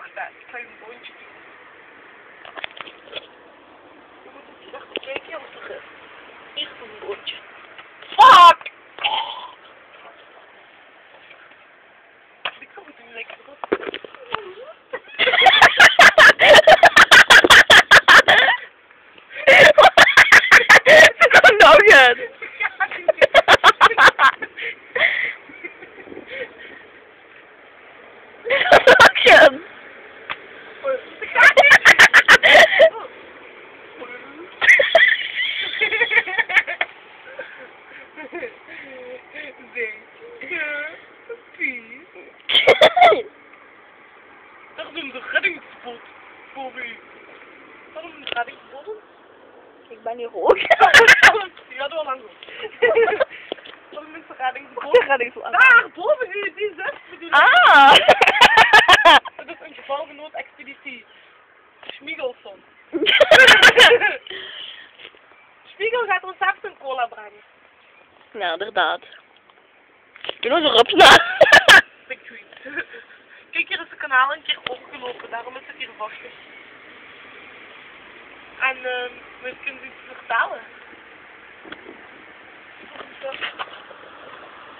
klein boontje doen. Je moet het echt twee keer. Echt een boontje. Fuck! Ik kan het niet lekker op. Eens. Nog eens. Dat is een reddingsboot voor u. Dat is een reddingsboot. Ik ben hier ook. Ja, dat was lang goed. Een niet zo aan. Daar, boven u, die zes bedoel. Ah! Dat is een gevalgenoot-expeditie. Schmiegelson. Spiegel gaat ons straks een cola brengen. nou, inderdaad. Ik ben onze rups na. Kijk, hier is het kanaal een keer opgelopen, daarom is het hier vochtig. En ehm we kunnen